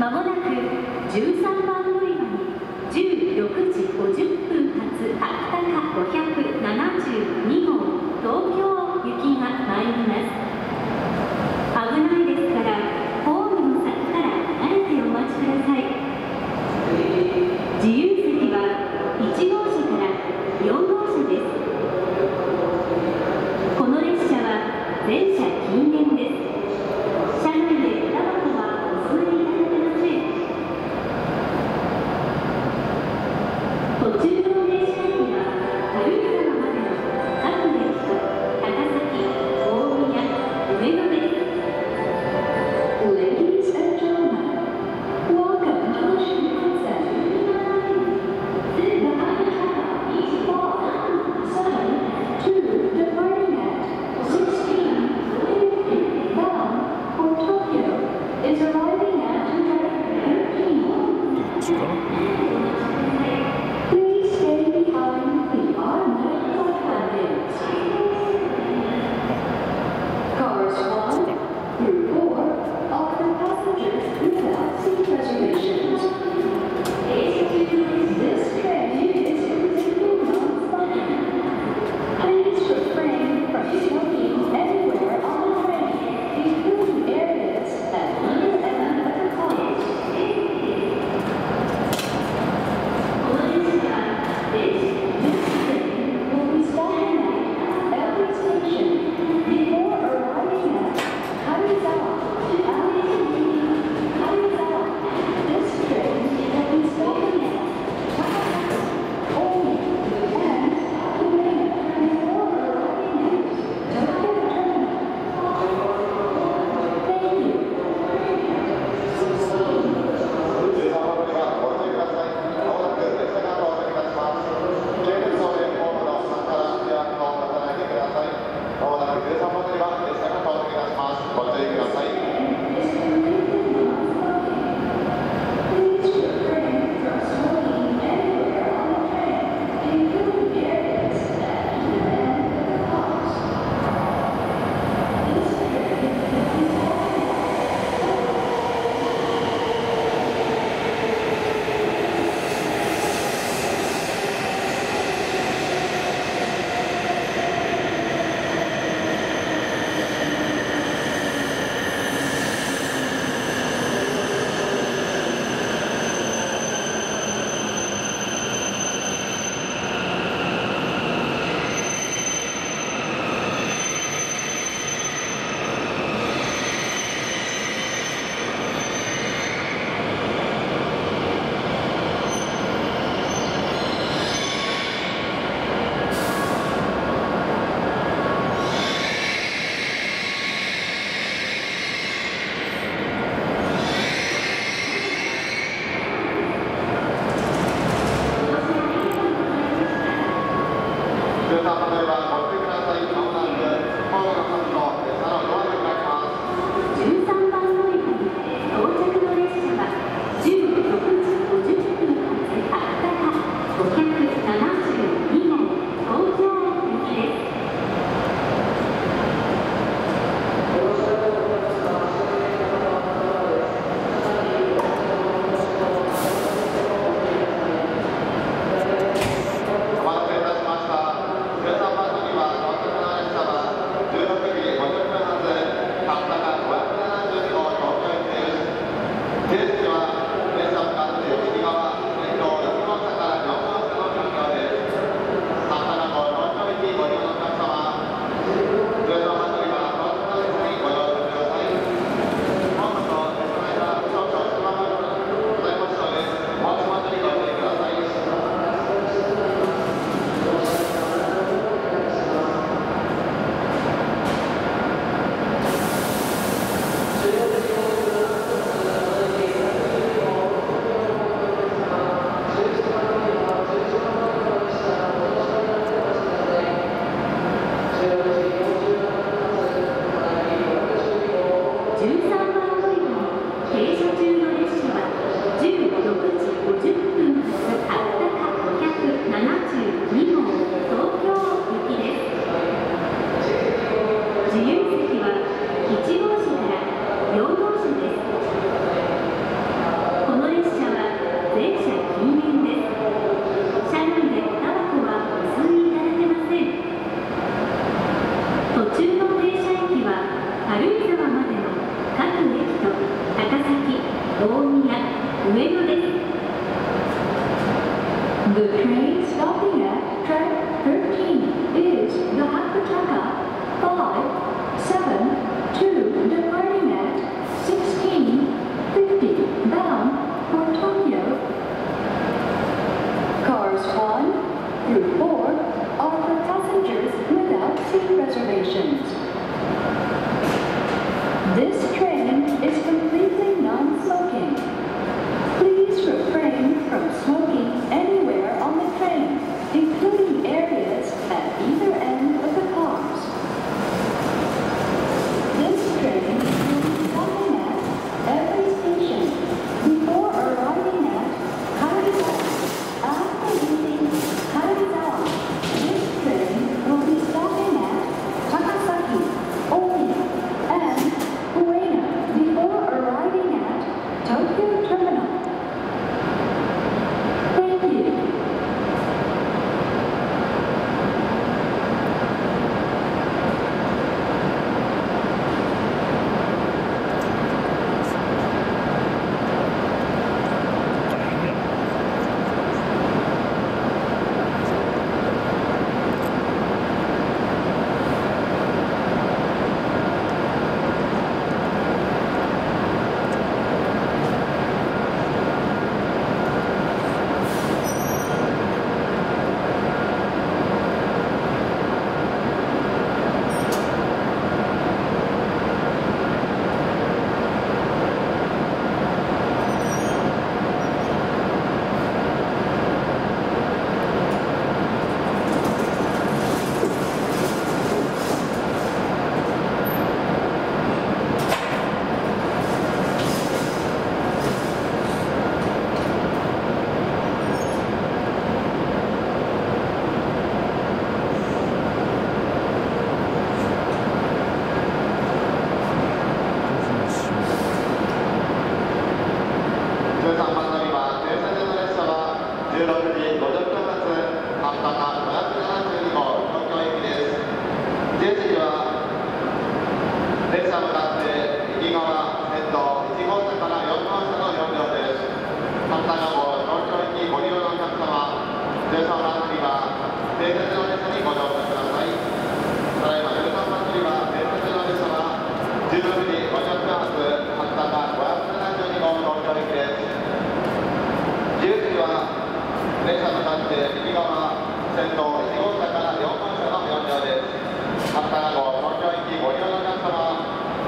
まもなく13番乗り場に16時50分発秋高572号東京行きが参ります。危ないですからホームの先から離れてお待ちください。自由席は1号車から4号車です。この列車は全車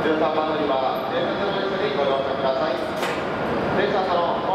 13番乗り場、全部ブル乗り場にご乗車ください。電車の